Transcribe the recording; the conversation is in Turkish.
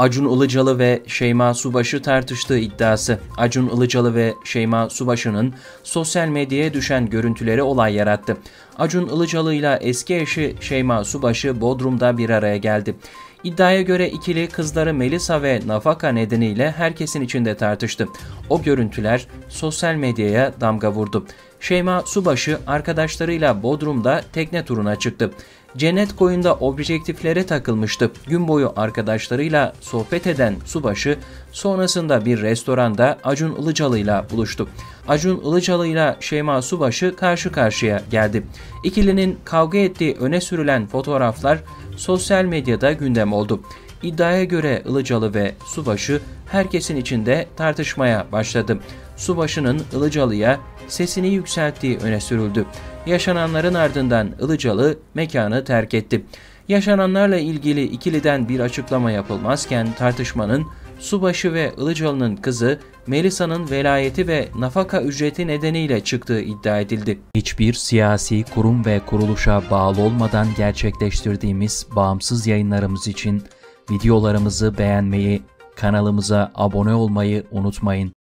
Acun Ilıcalı ve Şeyma Subaşı tartıştığı iddiası. Acun Ilıcalı ve Şeyma Subaşı'nın sosyal medyaya düşen görüntüleri olay yarattı. Acun Ilıcalı ile eski eşi Şeyma Subaşı Bodrum'da bir araya geldi. İddiaya göre ikili kızları Melisa ve Nafaka nedeniyle herkesin içinde tartıştı. O görüntüler sosyal medyaya damga vurdu. Şeyma Subaşı arkadaşlarıyla Bodrum'da tekne turuna çıktı. Cennet koyunda objektiflere takılmıştı. Gün boyu arkadaşlarıyla sohbet eden Subaşı sonrasında bir restoranda Acun Ilıcalı ile buluştu. Acun Ilıcalı ile Şeyma Subaşı karşı karşıya geldi. İkilinin kavga ettiği öne sürülen fotoğraflar sosyal medyada gündem oldu. İddiaya göre Ilıcalı ve Subaşı herkesin içinde tartışmaya başladı. Subaşı'nın Ilıcalı'ya sesini yükselttiği öne sürüldü. Yaşananların ardından Ilıcalı mekanı terk etti. Yaşananlarla ilgili ikiliden bir açıklama yapılmazken tartışmanın Subaşı ve Ilıcalı'nın kızı Melisa'nın velayeti ve nafaka ücreti nedeniyle çıktığı iddia edildi. Hiçbir siyasi kurum ve kuruluşa bağlı olmadan gerçekleştirdiğimiz bağımsız yayınlarımız için videolarımızı beğenmeyi, kanalımıza abone olmayı unutmayın.